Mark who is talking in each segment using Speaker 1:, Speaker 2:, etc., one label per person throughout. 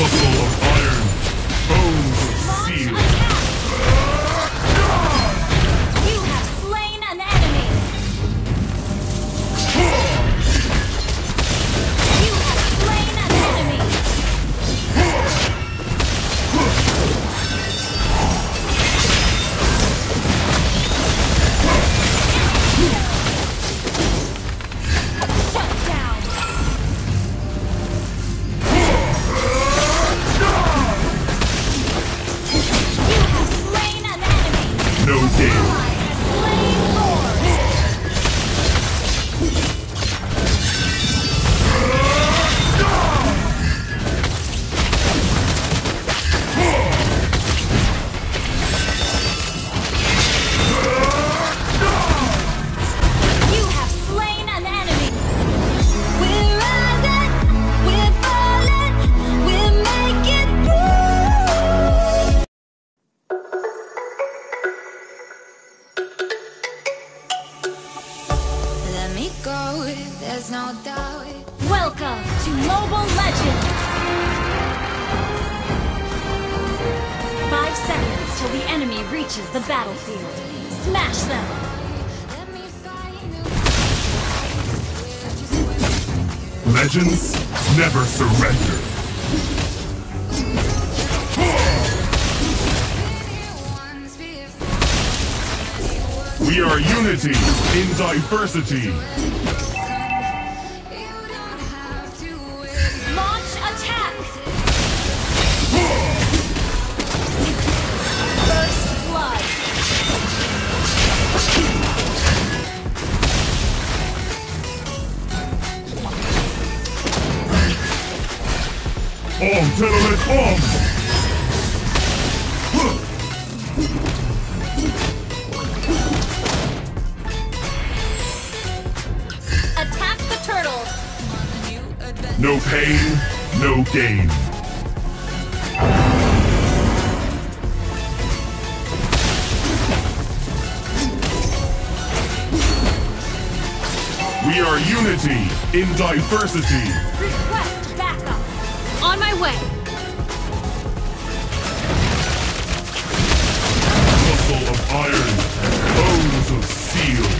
Speaker 1: the floor. the battlefield. Smash them!
Speaker 2: Legends never surrender. We are unity in diversity. pain, no gain. We are unity in diversity.
Speaker 1: Request backup. On my way.
Speaker 2: Muscle of iron, bones of steel.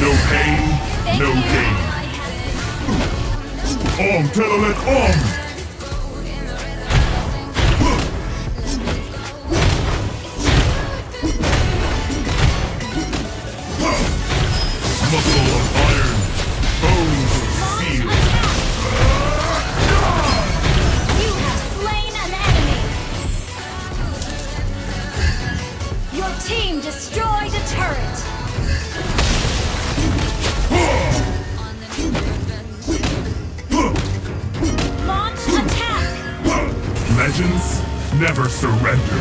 Speaker 2: No pain, no gain. Om, telelet, om!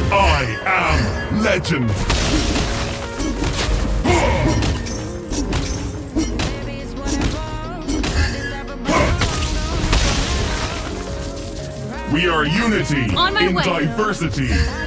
Speaker 2: I am legend. We are unity in
Speaker 1: way.
Speaker 2: diversity.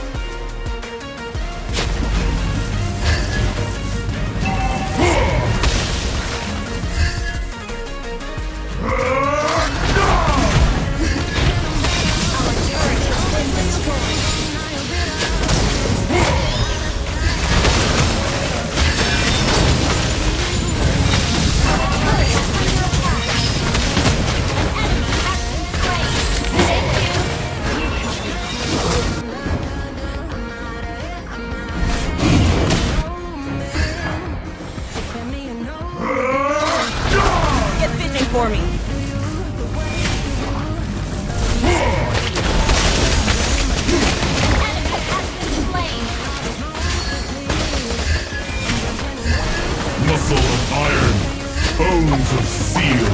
Speaker 2: muscle of iron, bones of steel.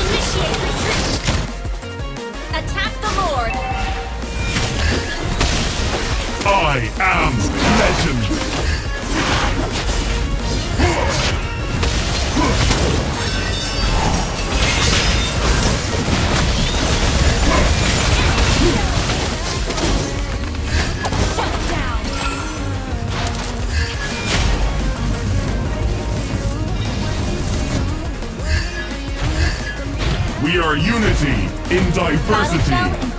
Speaker 1: Initiate retreat. Attack the Lord.
Speaker 2: I am legend. diversity.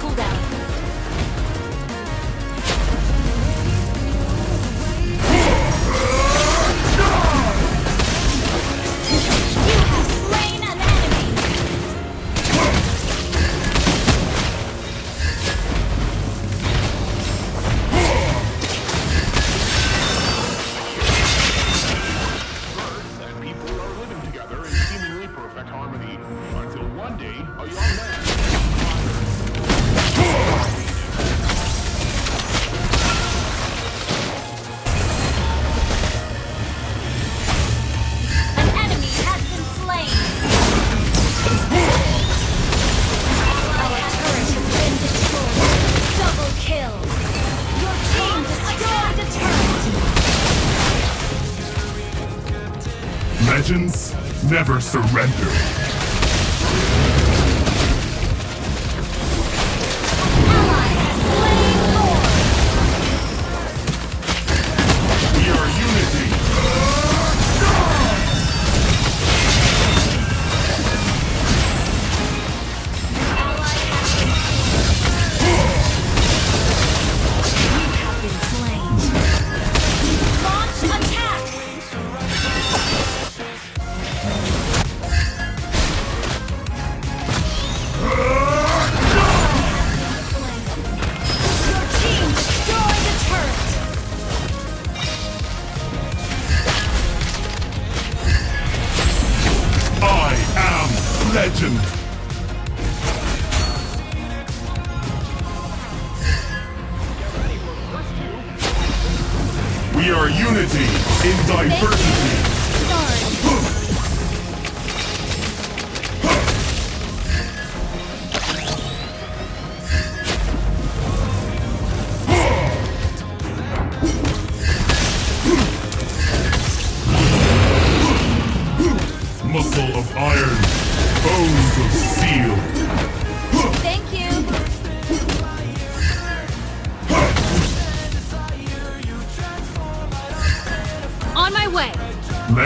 Speaker 2: never surrender.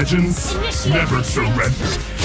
Speaker 2: Legends never surrender.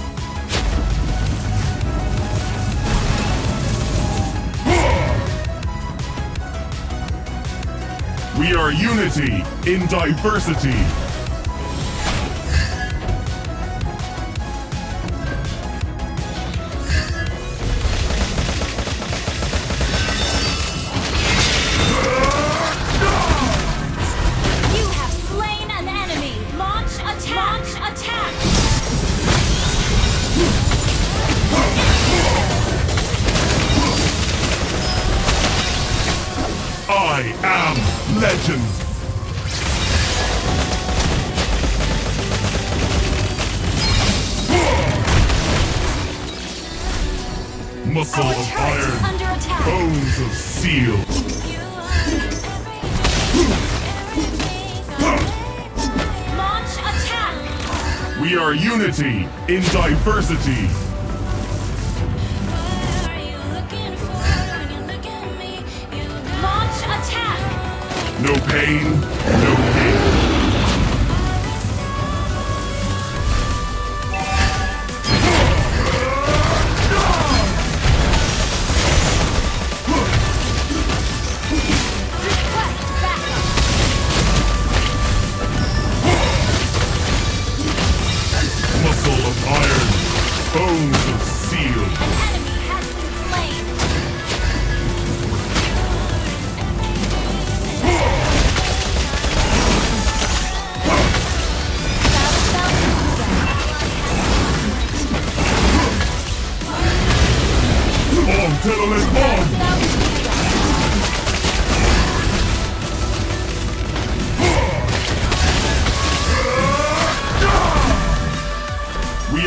Speaker 2: We are unity in diversity. Of steel.
Speaker 1: Launch attack.
Speaker 2: We are unity in diversity.
Speaker 1: Launch attack.
Speaker 2: No pain, no We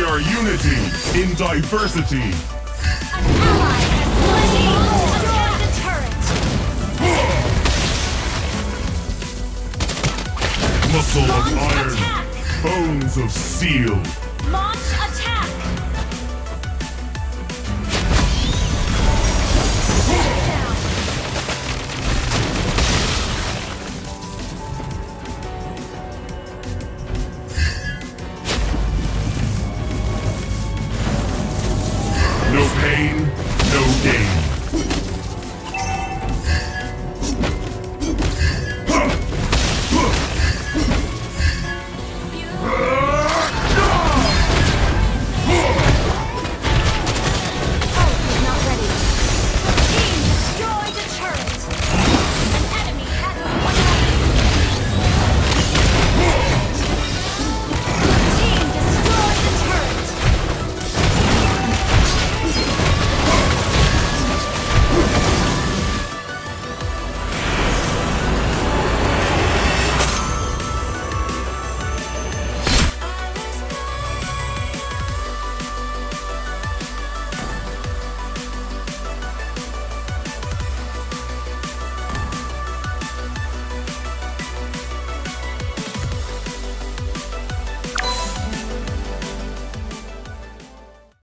Speaker 2: are unity in diversity. Muscle of iron, bones of steel.
Speaker 1: Launch attack. Yeah.